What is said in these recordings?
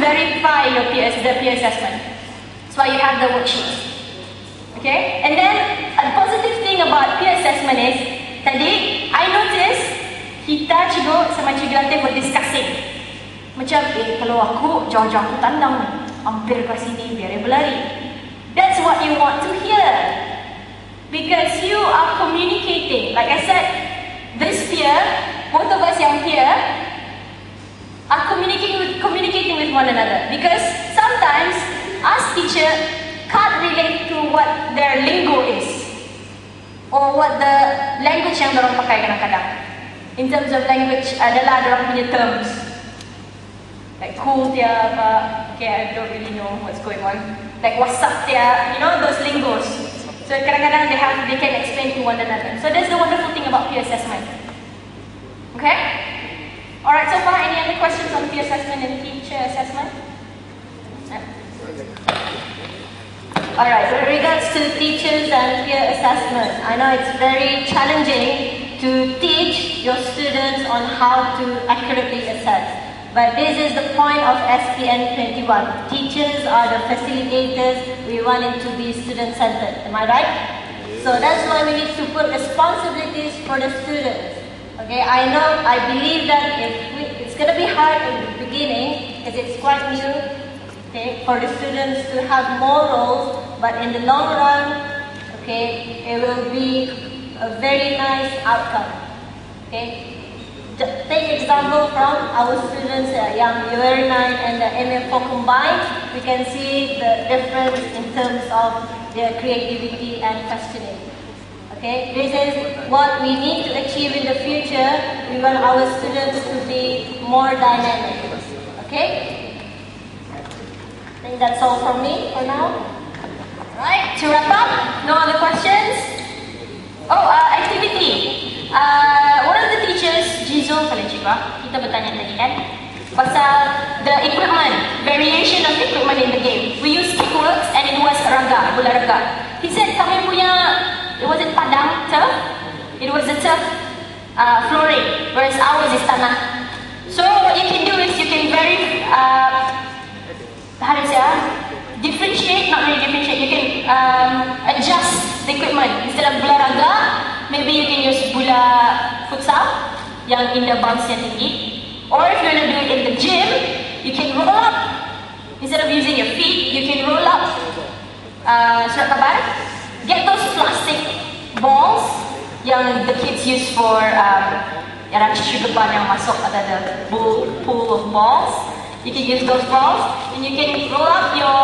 verify your peer, the peer assessment. That's why you have the worksheets. Okay? And then a positive thing about peer assessment is, tadi, I noticed kita cikgu sama cikgu Latif were discussing. Macam, eh kalau aku jauh-jauh aku tandang ni, hampir ke sini biar dia berlari. That's what you want to hear. Because you are communicating. Like I said, this peer, both of us yang peer, are communicating with, communicating with one another. Because sometimes, us teacher can't relate to what their lingo is. Or what the language yang dorang pakai kadang-kadang. In terms of language, adalah dorang punya terms. Like cool dia apa, okay I don't really know what's going on. Like what's up dia, you know those lingos. So kadang-kadang they have, they can explain to one another. So that's the wonderful thing about peer assessment. Okay? Alright, so far any other questions on peer assessment and teacher assessment? Alright, with regards to teachers and peer assessment, I know it's very challenging to teach your students on how to accurately assess. But this is the point of SPN 21. Teachers are the facilitators. We want it to be student-centered. Am I right? So that's why we need to put responsibilities for the students. Okay, I know, I believe that if we, it's going to be hard in the beginning because it's quite new okay, for the students to have more roles, but in the long run, okay, it will be a very nice outcome. Okay, take example from our students uh, young year 9 and the MF4 combined, we can see the difference in terms of their creativity and questioning. Okay, this is what we need to achieve in the future. We want our students to be more dynamic. Okay? Think that's all from me for now. Right, to wrap up, no other questions? Oh, uh, activity. Uh, one of the teachers, Jizo kalau kita bertanya tadi kan, pasal the equipment, variation of equipment in the game. We use kickworks and it was raga, bola raga. He said kami punya, it was it padang turf, it was the turf uh, flooring, whereas ours is tanah. So what you can do is you can very, uh, how do you say, uh, differentiate, not really differentiate, you can um, adjust the equipment. Instead of bola raga, maybe you can use bola futsal yang in the bounce yang tinggi. Or if you want to do it in the gym, you can roll up. Instead of using your feet, you can roll up uh, surat kabar. Get those plastic balls yang the kids use for um, yang ada sugar bar yang masuk ada the pool, pool of balls. You can use those balls and you can roll up your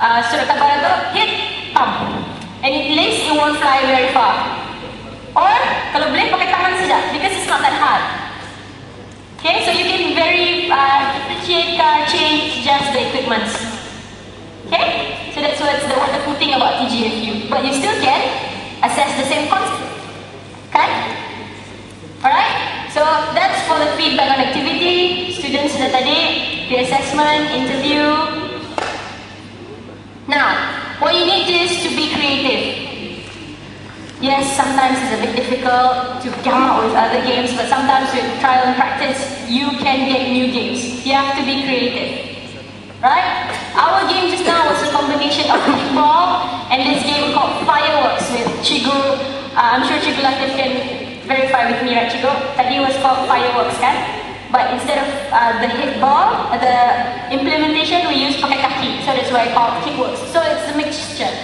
uh, surat kabar itu, hit, pump. And it least it won't fly very far. Or, kalau boleh pakai tangan saja, because it's not that hard. Okay, so you can very uh, change just the equipment. Okay, so that's what's the wonderful thing about TGFU. But you still can assess the same concept. Okay? Alright, so that's for the feedback on activity. Students sudah tadi, the assessment, interview. Now, what you need is to be creative. Yes, sometimes it's a bit difficult to come up with other games, but sometimes with trial and practice, you can get new games. You have to be creative. Right? Our game just now was a combination of kickball and this game called Fireworks with Chigu. Uh, I'm sure Latif can verify with me, right Chigu? Tadi was called Fireworks, kan? But instead of uh, the hit ball, the implementation we use pakai kaki. So that's why I call it. So it's a mixture.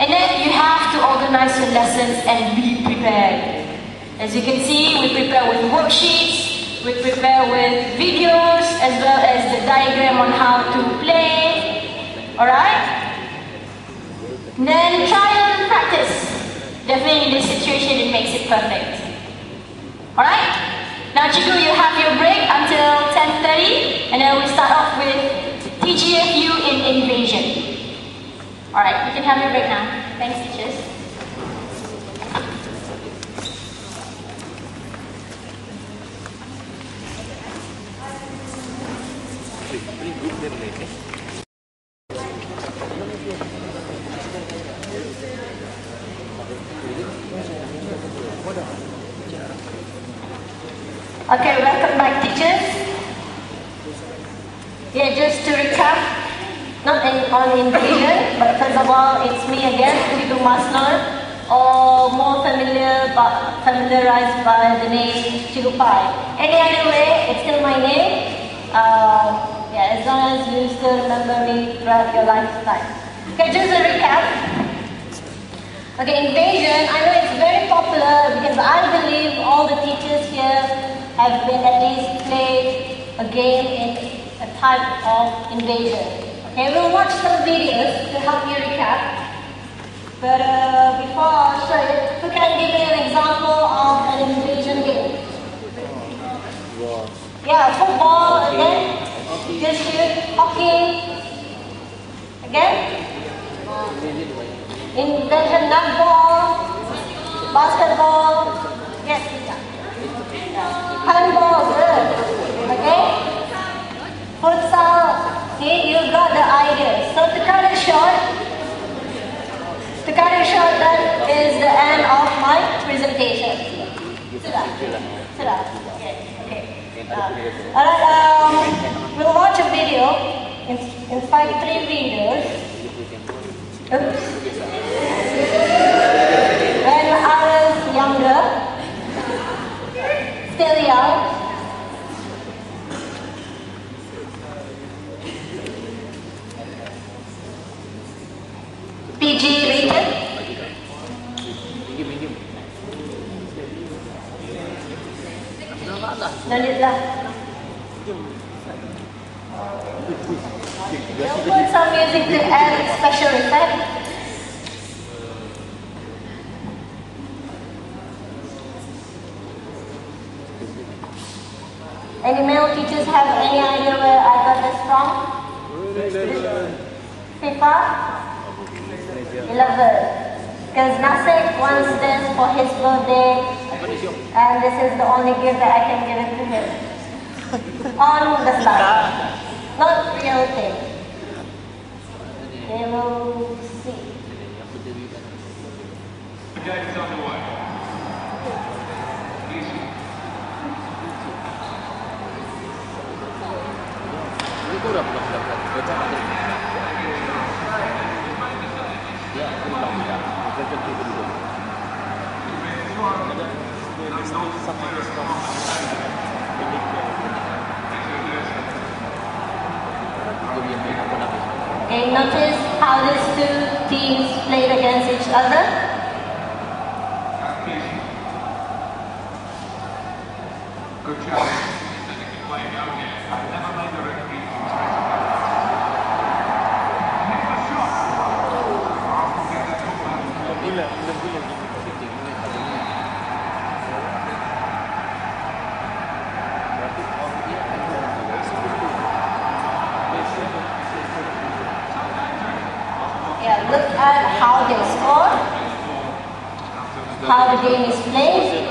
And then you have to organize your lessons and be prepared. As you can see, we prepare with worksheets, we prepare with videos, as well as the diagram on how to play. Alright? Then trial and practice. Definitely in this situation, it makes it perfect. Alright? Now, Chigu, you have your break until 10.30, and then we start off with TGFU in invasion. Alright, you can have your break now. Thanks, teachers. Okay, welcome back, teachers. Yeah, just to recap, not in, on invasion, but first of all, it's me again, Chidu Masnor, or more familiar, but familiarized by the name Chigupai. Any other way, it's still my name. Uh, yeah, as long as you still remember me throughout your lifetime. Okay, just a recap. Okay, invasion, I know it's very popular because I believe all the teachers here have been at least played a game in a type of invasion. Okay, we'll watch some videos to help you recap. But uh, before I show you, who can give me an example of an invasion game? Yeah, football again. Just shoot. Hockey. Again. Invention netball, basketball, yes, handball, good, okay? Futsal, see, you got the idea. So to cut it short, to cut it short, that is the end of my presentation. Sit down. Sit. Yes, okay. Uh, Alright, um, we'll watch a video. In, in fact, three videos. Oops. When I was younger, young, PG rated. No lah. We'll put some music to add special effect. Any male teachers have any idea where I got this from? FIFA? 11. Because Nasik wants this for his birthday and this is the only gift that I can give it to him. On the slide. Not real thing. They will see. Okay, notice how these two teams played against each other. Good job. Yeah, look at how they score, how the game is played.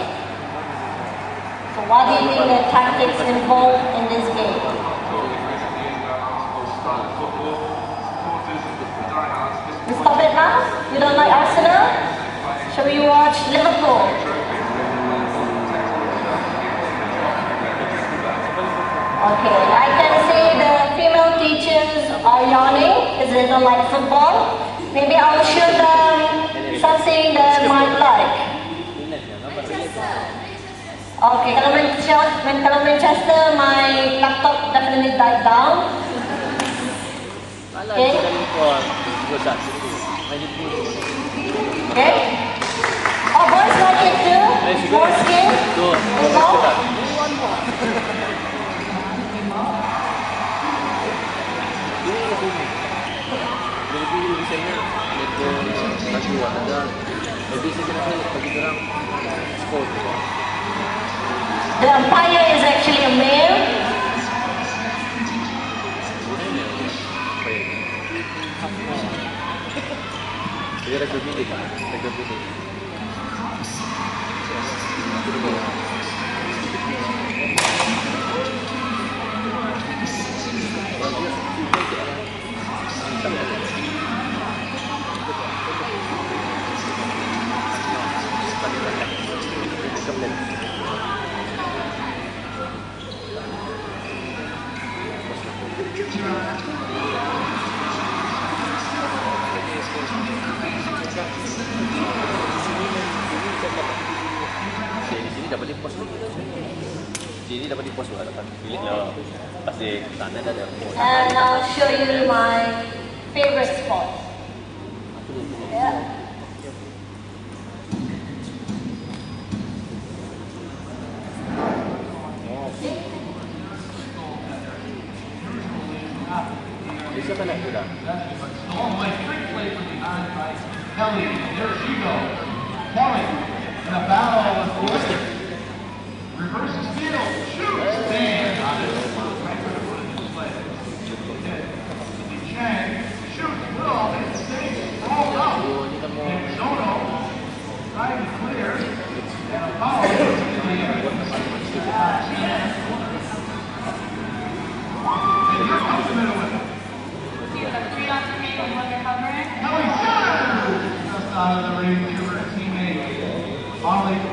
So what do you think the tactics involved in this game? Stop it now? You don't like Arsenal? Shall we watch Liverpool? Okay, I can see the female teachers are yawning because they don't like football. Maybe I will show them Okay, kalau Manchester, kalau Manchester, my laptop definitely died down. Okay. Okay. Oh, boys like it too. More skin. Involved. Jadi misalnya ada lebih saya kira bagi orang sport. The umpire is actually a male. Jadi rugby ni, rugby ni. Di Sini dapat di pos lah dapat bilik lah. Pasti sana dah ada pos. And I'll show you my favorite spot. Yeah. One-nothing.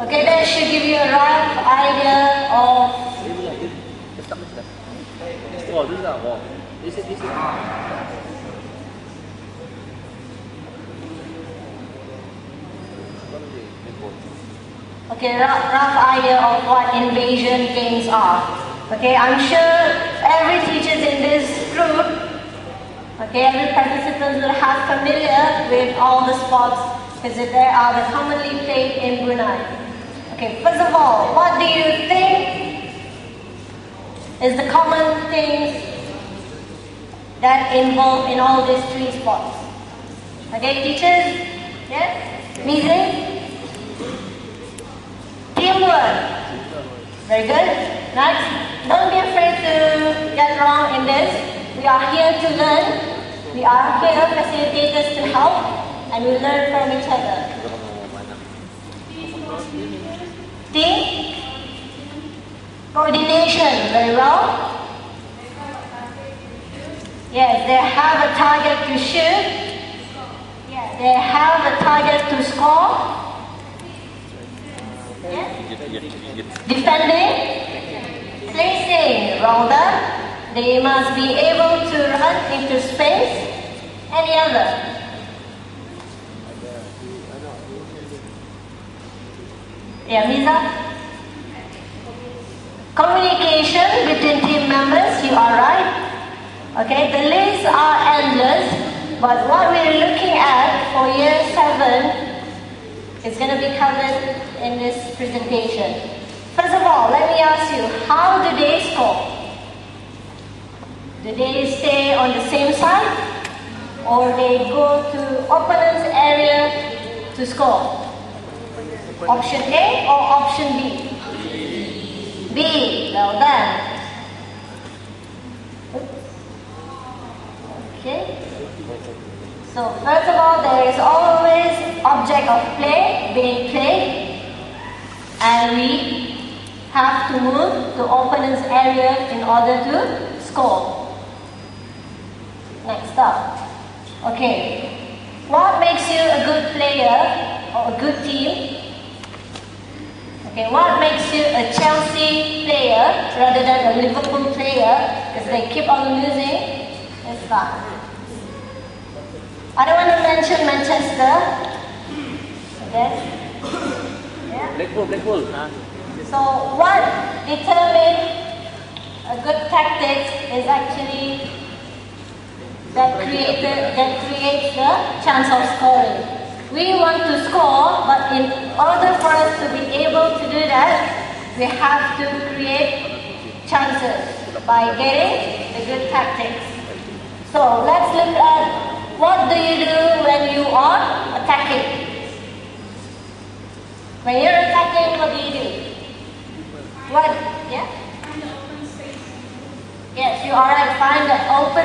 Okay, that should give you a rough idea of Dia bilang dia dia Okay, rough, rough idea of what invasion games are. Okay, I'm sure every teachers in this group, okay, every participants will have familiar with all the sports because they are the commonly played in Brunei. Okay, first of all, what do you think is the common things that involve in all these three sports? Okay, teachers? Yes? Music? Teamwork. Very good. Next, don't be afraid to get wrong in this. We are here to learn. We are here facilitators to help and we learn from each other. Team? Coordination, very well. Yes, they have a target to shoot. They have a target to score. Yes. Defending, placing, well. They must be able to run into space. Any other? Yeah, Miza? Communication between team members, you are right. Okay, the lists are endless, but what we're looking at for year seven is going to be covered in this presentation. First of all, let me ask you, how do they score? Do they stay on the same side? Or they go to opponent's area to score? Option A or option B? B, well done. Okay. So first of all, there is always object of play being played, and we have to move to opponent's area in order to score. Next up. Okay. What makes you a good player or a good team? Okay, what makes you a Chelsea player rather than a Liverpool player? Because they keep on losing. It's fun. I don't want to mention Manchester. Okay. Yeah. Blackpool, Blackpool. So what determines a good tactics is actually that created that creates the chance of scoring. We want to score, but in order for us to be able to do that, we have to create chances by getting the good tactics. So let's look at what do you do when you are attacking? When you're attacking, what do you do? What? Yeah? Yes, you are. Find the open